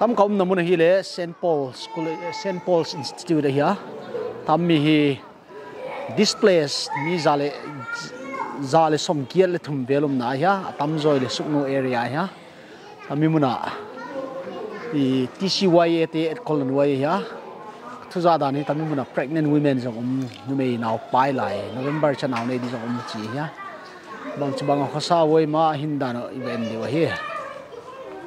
tam kaum na mun hi le St Paul School St Paul's Institute hi tam mi hi displays mi zale zale som kiel le thum velum na ya tam zoi le sukno area ya mi muna i TCYA te at colon way ya thu za da ni tam mi muna pregnant women jong um nu mei naw pai lai. November cha naw ne di jong um chi ya bang chbang khosa woi ma hinda no event di wa hi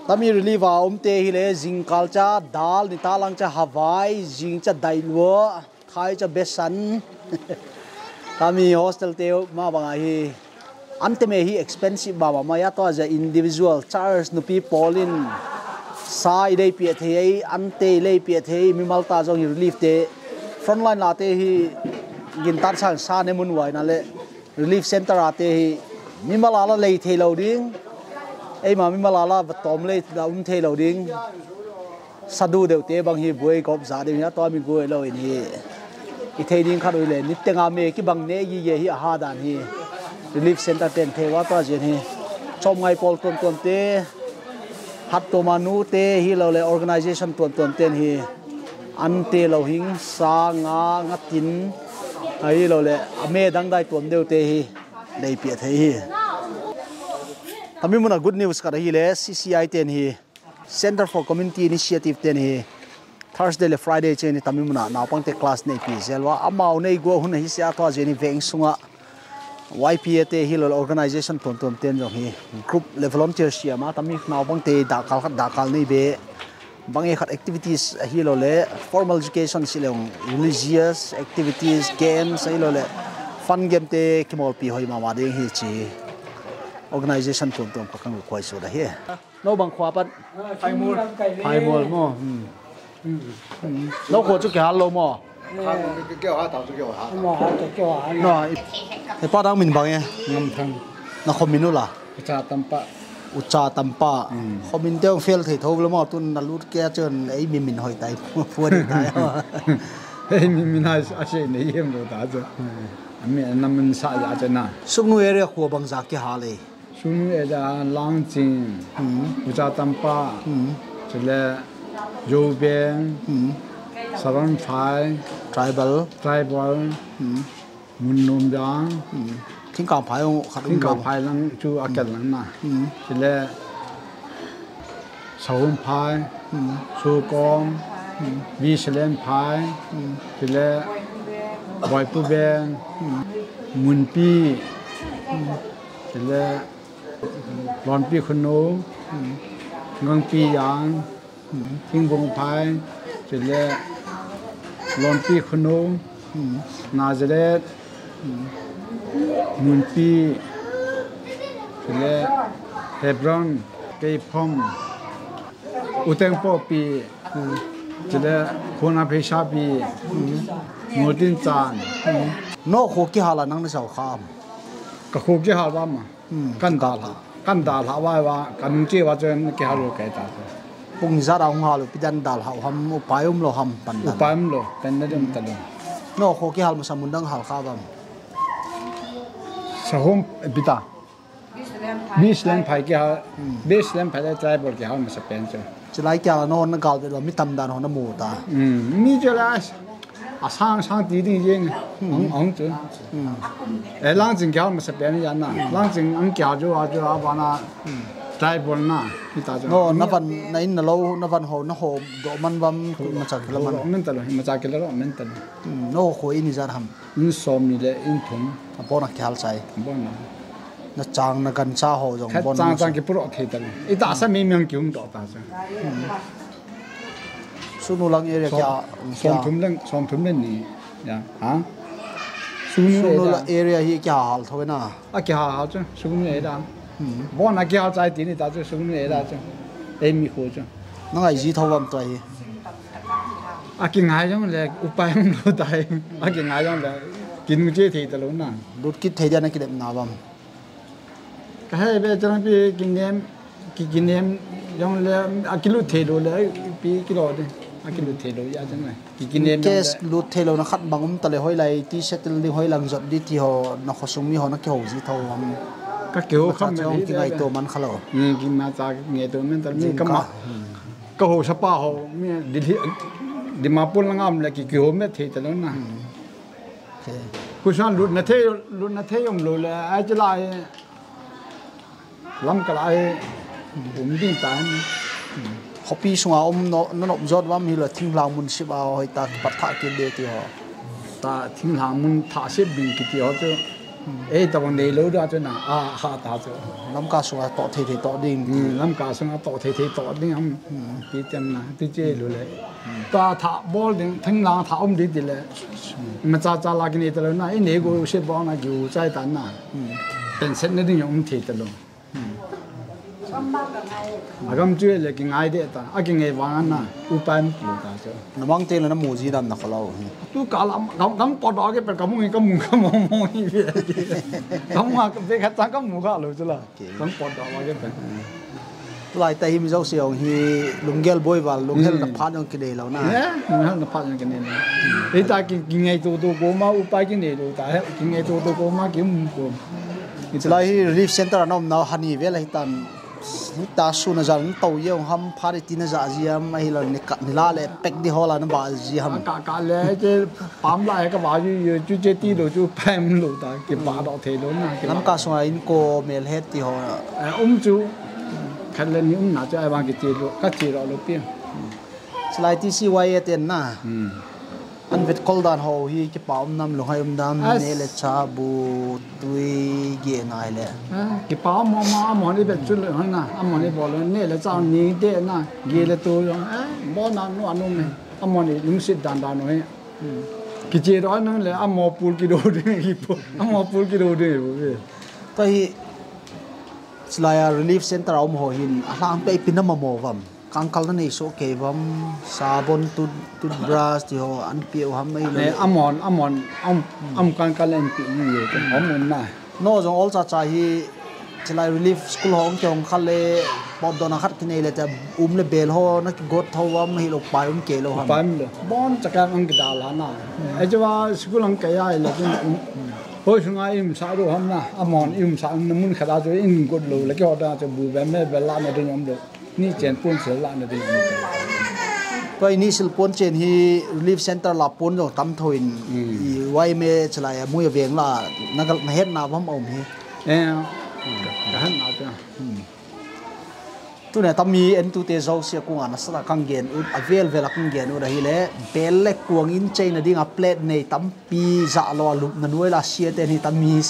tami relief a um te hi le, jing kalcha dal ni talang cha hawai jing cha, dailwo, thai cha, besan. Tami hostel te ma banga hi ante me hi expensive baba ma ya to as a individual charge nu pi polin. Sai dei pi the ante le pi the mi malta jong hi relief te. Frontline la te hi, gin tar sang sa ne mun wai na ai mà mình mà là là vật tóm lấy đã um thế lâu đi sát đu đều tế bằng hi buổi cọp giả đi nhá tôi mình buổi lâu nhỉ ít thế đi khá đôi lên, nít tiếng ame, cái bằng nè gì gì ha đàn hi relief center tên thế quá tôi gì hi trong ngày Paul tuần tuần tế hát tổ manu tế hi lâu lệ organization tuần tuần tên hi ăn tế lâu hình sa ngã ngắt tin ai lâu lệ ame đang đại tuần đều tế hi đầy biệt thế hi tami muna good news kada hi le CCI ten hi, Center for Community Initiative ten hi, Thursday le Friday chen tami muna na pang te class nei pi zelwa. Amau nei go hun hi sia to jeni veng sunga. YPA te hi lo organization ton ton ten jong hi, group le volunteer sia ma tami na pang te da kal khat da kal nei be. Bang e khat activities hi lo le, formal education si leong religious activities, games hi lo le, fun game te kimol pi hoi ma ma de hi chi organization tum tum ka kang khoi so da he no bang khwa pat. Phai mul phai mol mo. No ko chu kya lo mo? No e pa dang min bang e. Ngâm thang. Na khom minu la. Cha tâm pa. Ucha tampa khom min teong fel thei thov lo mo. Tun na lut kya chen ei mi min hoi tai. Fu ni tai. Hey mình mình hay à sẽ này em đồ đã chứ mình nằm mình sa ya chứ na. Sung nu area khu bang za ki ha le sunu ada lang jing uca tampa chile joben saran phai tribal tribal mun nom dang thing kam phai ong khat kinh cả lo phai lang chu akel lang na chile saun phai su com vi selen phai chile boy pu ben mun pi ร้อนปีขนูเงิงปียางทิ้งวงพายเสร็จแล้วร้อนปีขนูนาจะได้มุนปีเสร็จแล้วเฮบรอนเกยพอมอุเตงปอปีเจะได้คนาเพชาปีงูดินจานนอกโคกี้ฮาลานังในเสาข้ามกับโคกี้ฮาลาบ้ามา kan da la kan da la wa wa kan che wa chen ki ha ro kai ta pung za ra hung ha lo pidan dal ha ham u payum lo ham pan upam lo pen na dem ta lo no kho ki hal ma samundang hal kha bam sa hom bita bis len phai ki ha bis len phai da trai bol ki ha ma sa pen cho chilai kya la no na gal be lo mi tam dan ho na mu ta ừ mi cho là à sang sang tí đi riêng ông ông chứ ấy lang trình kéo mà sẽ biến ra na lang trình ông kéo cho à cho à bạn à trai bốn na đi ta cho no na van na in na lo na van ho na ho do man bam ma chak la man mình tao mà cha cái đó mình tao no kho in za ham mình so mi le in thùng a bona kyal chai bon na na chang na kan cha ho jong khách bon trang trang cái pro thế tao ít ta sao mình mình kiếm đó ta cho su nu lang area kya xóm thum lên xóm thum lên nè ya su sunu la area hi kya hal thoi na. À kia hào chứ sunu ấy đó bon là kia hào trái tí này ta chứ sunu đó chứ. Em mi khô chứ. Na ngai ji tho bam toi à cái ngài giống là upay không lo tay à cái ngài giống là kinh chế thì ta luôn nè lut kit thei na ki dem na bam cái hay bây giờ bị kinh nghiệm cái kinh nghiệm giống là à cái lúc thì đồ là bị cái đồ đi lúc thì đồ ya cái kinh nghiệm case lut thei lo na khat bangum tale hoi lai ti settle ni hoi lang jot di ti ho na khosung mi ho na ki ho ji tho ham các kiểu không không cha mà chong đi ti ngai to man khalo nghe cái mà cha tôi mình tao mình cầm mà. Ka ho sa pa ho mi di di ma pun langam la ki ki ho me the ta lo na ku san lu na the lu na the yom lu la a lai lam ka lai um din ta ni เขาปีสงอาอมนนนอมจอดว่ามีละทิ้งลางมุนสิบเอาให้ตาปัดท่ากินเดียวที่หอ ta thing lang mun tha se bin ki ti ho cho e ta bang nei lo da cho na a ha ta cho น้ำกาสงอาต่อเทเทต่อดิ่ง lam ka sang a to the the to ni am ti tem na ti che lu le ta tha bol ding thing lang tha om di di le ma cha cha la ki ni ta lo na e nei go se ba na gi u chai ta na pen set ne ding yong thi ta lo agam chu le ki ngai de ta a ki ngai wa na u pan lu ta cho น้ำมังเตลน้ำหมูจีดำนะเขาเล่า agam chu le ki ngai de ta. Agi ngai wang na upan pu ta cho na bang te na mu ji dan na khalo tu kalam gam gam po do ge per kamu ngi kamu ka mo mo ni ge kamu ha be kha ta kamu ka lo chu la gam po do wa ge per lại tay mình dấu xiêu thì lùng gel bôi vào lùng gel là phát những cái này. Lâu na Gel là phát những cái này. Thì ta cái cái ngày tôi tôi cố mà upa cái này rồi ta cái ngày tôi tôi cố mà kiếm cũng lại hi relief center nó nó hani về lại tan ta su na zan to yêu ham phari ti na za gì ham ai la ne cắt nila le pek hoa là nó ba ji ham. Ka ka le je pam la cái ba ji ye chu je ti lo chu pam lo ta cái ba do the lo na nam ka su in ko mel het ti ho eh, um chu khan le ni um na cha ba ke ti lo ka ti lo lo pi slide ti si wa ye na. Hmm. an vit kol dan ho hi ki paum nam lo hai um dam ne le cha bu tui ge nai le ki paum mo ma mo ni be chu le ha na a mo ni bo le ne le cha ni de na ge le tu lo a mo na no anu me a mo ni lung sit dan dan no he ki che ro no le a mo pul ki do de hi po a mo pul ki do de bo be ta hi slaya relief center om ho hin a lang pe pinam mo wam kangkal na iso ke bam sabon tu tu brush ti ho an pio ham mai le amon amon am am kangkal en pi ni ye kan amon na. No jong all cha cha hi chilai relief school hong chong khal le bob dona khat kine le ta um le bel ho na got tho wa mai lo pai um ke lo ham. Paim um le bon cha ka ang da la na. E jwa school ang ka ya le jong hồi xưa ai um im sao đồ ham na. Amon im sao nó muốn khai ra cho in cột lù lấy cái họ ra cho bù bé mẹ bé la mẹ tôi được นเองโอเควัมซาบอนตุดตุดบรัสที่หัวอันเปียวฮัมไม่เล nè ย anh mà anh mà anh anh can can lên cái như vậy cái hỏng muốn nè นอกจากออลจ่าจ่าฮีสไลรีลีฟสกูลห้องจงคัลเลปอดโดนขัดกินเอเลยจะอุ้มเลยเบลฮอนักกดทวัมให้ลูกไปอุ้มเกลฮัม bám được bon chắc cái anh cái đào lá nè ấy chứ mà school anh cái ai là cái hồi xuống ai im sao rồi hôm nè anh mà im sao nó muốn khai ra cho in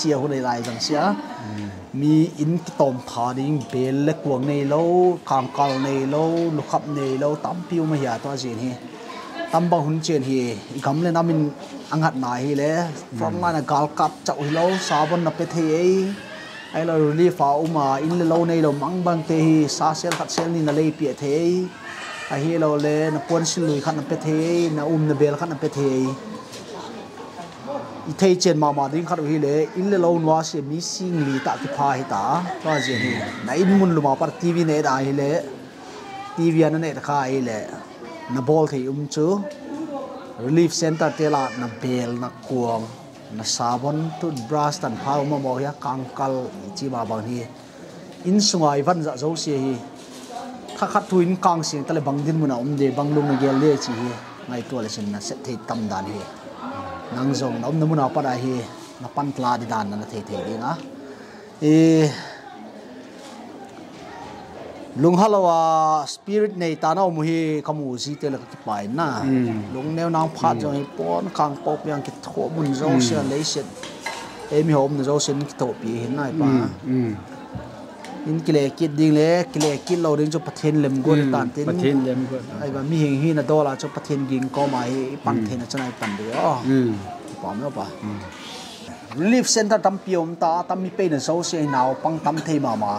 cột lù là cái họ ra cho bù bé mẹ bé la nó đi nhóm được ni chén buôn sữa la nó đi nhóm được ก็อินิสิลปนเจนฮีรีลีฟเซ็นเตอร์ลาปนจงตั้มทวินอีไว้เมสไลมุยเวียงละนักเฮ็ดนาวัมอมฮี nè cái hắn nào chứ ตัวเนี่ยตั้มมีเอ็นตูเตเจ้าเสียกงอันสระกังเกนอุดอเวลเวลกังเกนอุดฮีเลเปลเล็กกวงอินเจนดิ่งอัปเลดในตั้มปีจะลอลุนันเวลาเสียเตนี่ตั้มมีเสียหุ่นไรจังเสียมีอินกิตอมทาดิ่งเปลเล็กก วงในโลคางกอลในโลลุขับในโลตั้มปิวมาเหียตัวเจนฮี tam bang hun chen hi gam le namin angat na hi le from line gal kap chau hi lo sabon na pe the ei ai lo relief a uma in le lo nei lo mang bang te hi sa sel khat sel ni na le pi the ei a hi lo le na pon sil lui khat na pe the ei na um na bel khat na pe the ei i thei chen ma ma ding khat hi le in le lo nwa se mi sing li ta ki pha hi ta to je hi na in mun lu ma par tv ne da hi le tv an ne kha hi le na bol thei um chu relief center te la na bel na kuang na sabon tu brush tan phau ma mo ya kangkal chi ba bang hi in sungai van za zo se hi kha khat tu in kang sing tale bang din muna um de bang lung na gel le chi hi ngai to le sin na set thei tam dan hi nang zong na um na muna pa da hi na pan tla di dan na thei thei ding a e lung halawa spirit nei ta na mu hi kamu si te la ki pai na lung neu nang phat jo hi pon kang pop yang ki tho mun zo se le se e mi hom na zo sen ki to pi hin nai pa ừ in ki le ki ding le ki le ki lo ding jo pathen lem go ni tan tin. thiên lên cơ ai ba mi hing hi na do la jo pathen ging ko mai pan the na chanai pan de oh. Ừ pa mo pa. Relief center tam piom ta tam mi pe na zo se naw pang tam thei ma ma.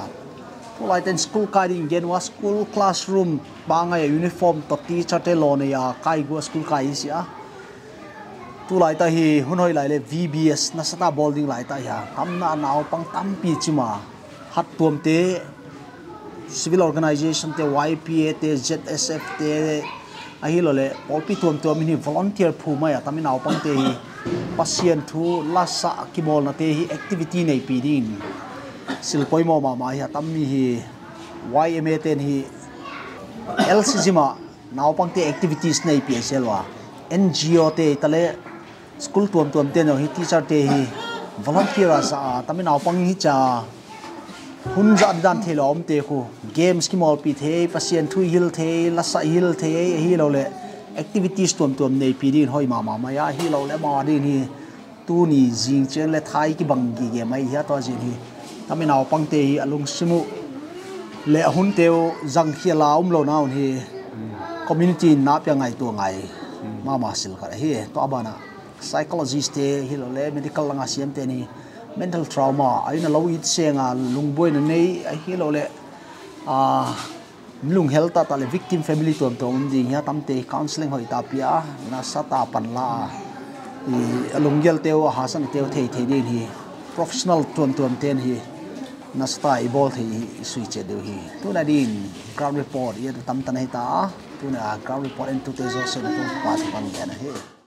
Tulai ten school kai ding gen wa school classroom banga ya uniform to teacher te lo ne ya kai go school kai sia tulai ta hi hunoi lai le vbs na sata bowling lai ta ya tam na naw pang tam pi chima hat tuam te civil organization te ypa te zsf te a hi lo le polpi tuam tuam ni volunteer phu ma ya tam naw pang te hi pasien thu lasa ki bol na te hi activity nei pi din silpoi mo ma ma hi tam mi hi YMA ten hi LCG ma naw pang te activities nei PSL wa NGO te tale school tuam tuam te no hi teacher te hi volunteer sa tami naw pang hi cha hun za dan the lom te khu. Games ki mol pi the, pasien thu hil the la sa hil the, hi lo le. Activities tuam tuam nei pi din hoi ma ma ma ya, hi lo le ma din hi. Tu ni jing chen le thai ki bang gi ge mai ya to jin hi. Tami naw pang te hi alung simu. Le hun teo zang khia la um lo naun hi. Community na pya ngai tu ngai. Ma ma sil kha hi. To abana psychologist te, hi lo le, medical langa siam te ni mental trauma. Ai na lo it senga lungboi na nei, a hi lo le, a, lung health ta ta le victim family tom tom ding ya tam te counseling hoi ta pia, na sata pan la. I lung gel teo ha san teo thei thei din hi. Professional tuan tuan ten hi. Na sta i bol thì sui che điều hi. Tu na din, ground report ye tam tan hai ta, tu na ground report in tu te zo se tu pa pan ge na hi.